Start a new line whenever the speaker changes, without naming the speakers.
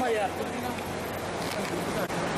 अरे जल्दी लगी जो बैठी यार